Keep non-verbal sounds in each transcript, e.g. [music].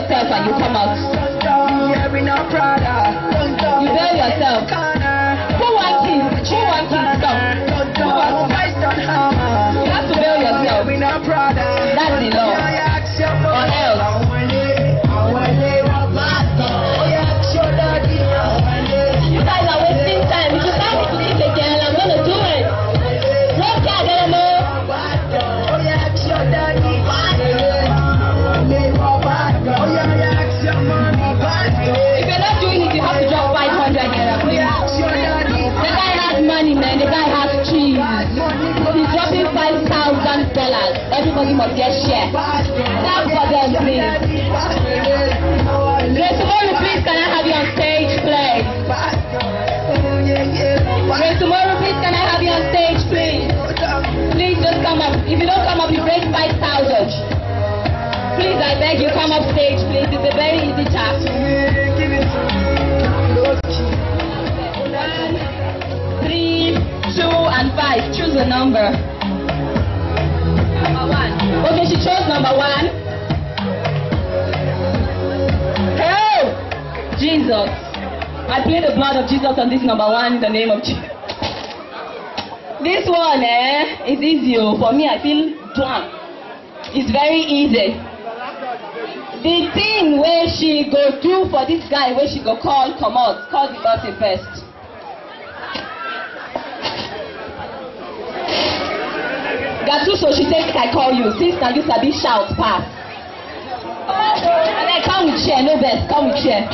yourself and you come out. Must get share. Clap for them, please. Grace tomorrow, please, can I have you on stage, please? Tomorrow, please, can I have you on stage, please? Please just come up. If you don't come up, you break five thousand. Please, I beg you, come up stage, please. It's a very easy task. One, three, two, and five. Choose a number. Chose number one. Oh! Jesus. I plead the blood of Jesus on this number one in the name of Jesus. This one, eh, is easy. oh. For me, I feel drunk. It's very easy. The thing where she go do for this guy, where she go call, come out, call the person first. Gatuso, she take I call you. Since now you sabi shout pass. And then come with chair, no best, come with chair.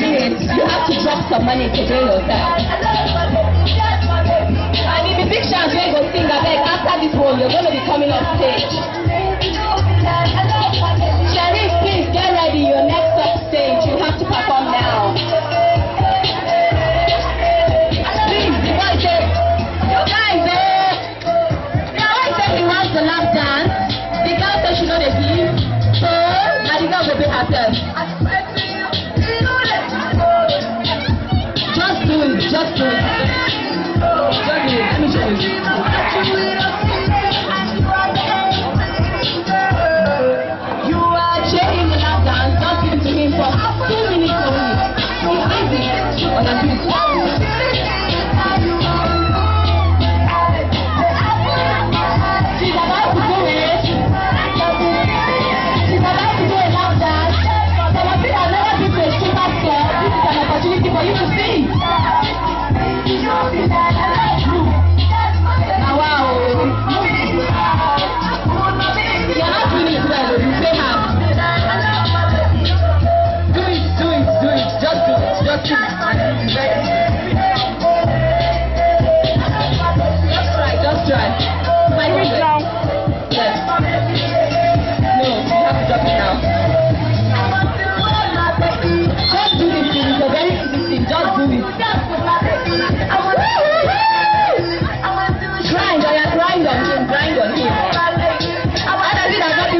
You you have to drop some money to do yourself. And if the big chance you ain't gonna sing abeg after this one you're gonna be coming on stage. Sharif please get ready your next up stage you have to perform now. Please you guys eh dance the girl give so go pay herself. Just him. And as it has not.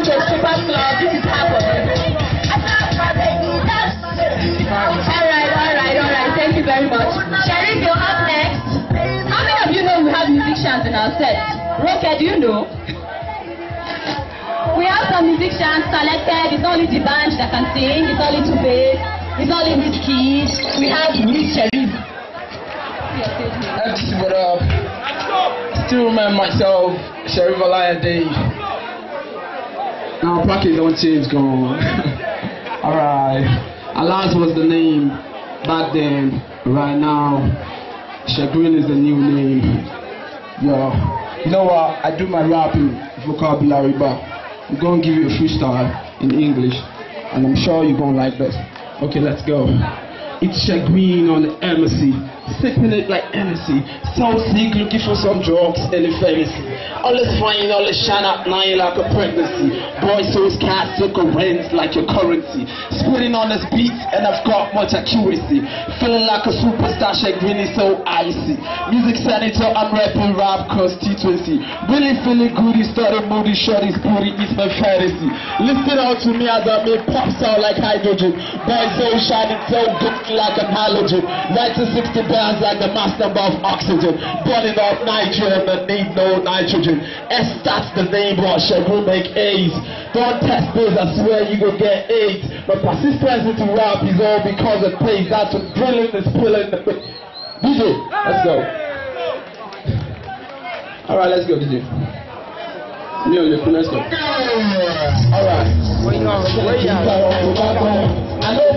Thank you very much. Sharif, you're up next. How many of you know we have musicians in our set? Rocket, do you know? We have some musicians selected. It's only the band that can sing. It's only two bass. It's only Miss Keys. We have Miss Sharif. FC, what up? Still remember myself, Sharif Alayade. Now package don't change, on. [laughs] Alright. Alaz was the name back then. Right now, Shagreen is the new name. Yo, you know what? I do my rapping vocabulary, but I'm gonna give you a freestyle in English, and I'm sure you're gonna like this. Okay, let's go. It's Shagreen on the embassy. Sipping it like Hennessy. So sick, looking for some drugs and fantasy. Always flying, always shine up, lying like a pregnancy. Boy, so it's cast took a rent like your currency. Spitting on this beat, and I've got much accuracy. Feeling like a superstar, shake really so icy. Music senator, I'm rapping rap constituency. Really feeling good, he started moody, short his booty, it's my fantasy. Listen out to me as I make pop sound like hydrogen. Boy, so shining, so good like an halogen. Right to 60 pounds like the master of oxygen. Burning up nitrogen and need no nitrogen. S that's the name, but shall we make A's. Don't test this, I swear you gon' get AIDS. My persistence into rap is all because it pays. That's what drilling is pulling the DJ, let's go. Alright, let's go, DJ. On your let's go. Alright. Where you? Where you? I know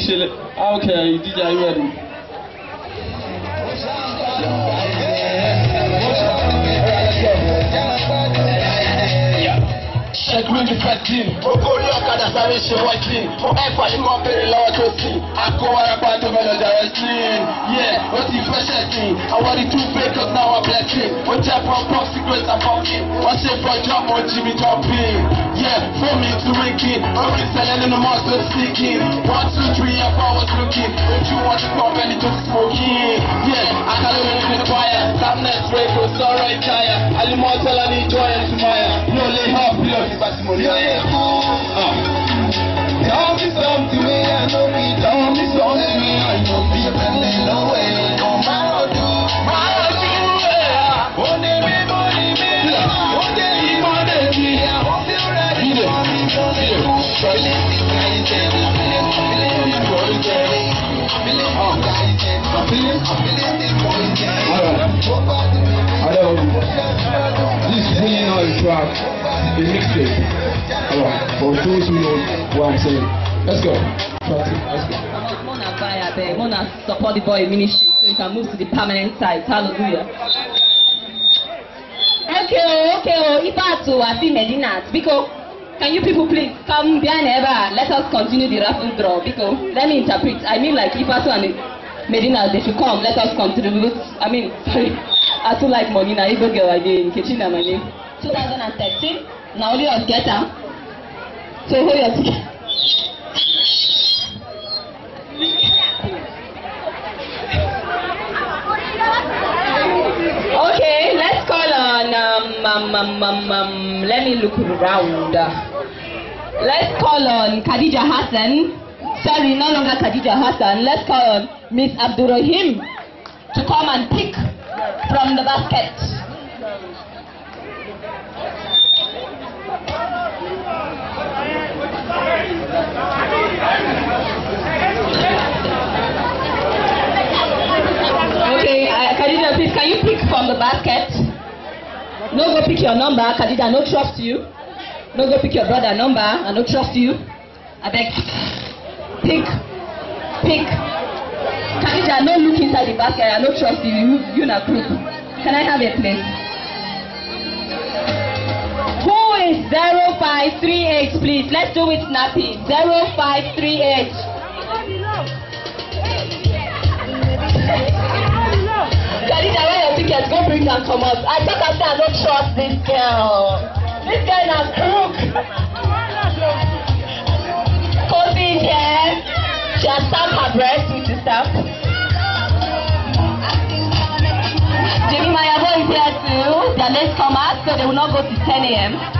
bọ́dà níṣẹ́lẹ̀. Okay, ìdíje ayé ẹ̀dùn. ṣẹ́gun ní fẹ́tìn. Ogórí ọ̀kadà sáré ṣe wẹ́tìn. Ẹ̀fà yìí kọ́ béèrè lọ́wọ́ tó sìn. Àkó warapa tó lọ jàre sìn. Yẹ, ó ti fẹ́ ṣẹ̀sìn. Àwọn ní two bakers náà wọ́n blessing. Ó jẹ́ pọ́npọ́n secret and pumpkin. Wọ́n ṣe fọjọ́ mọ́ Jimmy jumping. Yeah, four me to ranking. I'm selling in the master sneaking. One, two, three, if I was looking. If you want to pop and it smoking. Yeah, I got it in the choir. Sadness, radio, sorrow, tire. I'm immortal and enjoy it, Maya. No, lay half, you know, it's a small. Yeah, yeah, cool. Uh. This is bringing out the track, the mixtape. Alright, for those who know what I'm saying. Let's go. Let's go. Mona buy abeg, Mona support the boy ministry so you can move to the permanent site. Hallelujah. Okay, okay, oh, Ifatu Asi Medinat. Biko, can you people please come behind ever? Let us continue the raffle draw. Biko, let me interpret. I mean like Ifatu and Medina, they should come. Let us contribute. I mean, [laughs] sorry. I too like money now. Igbo girl again. Kitchen my name. 2013. Now only us get am. So hold your ticket. Okay, let's call on um, um, um, um, um let me look around. Let's call on Khadija Hassan. Sorry, no longer Khadija Hassan. Let's call on Miss Abdurrahim to come and pick from the basket. Okay, uh, Khadija, please can you pick from the basket? No go pick your number, Khadija, no trust you. No go pick your brother number, I no trust you. I beg. Pick. Pick. Khadija, no look inside the basket, I no trust you. You, you na group. Can I have a place? Who is 0538, please? Let's do it snappy. 0538. Khadija, where your tickets? Go bring them come out. I thought I said I don't trust this girl. This girl na crook. Breast with the stamp. Jimmy Mayabo is here too. Their late comers, so they will not go to 10 a.m.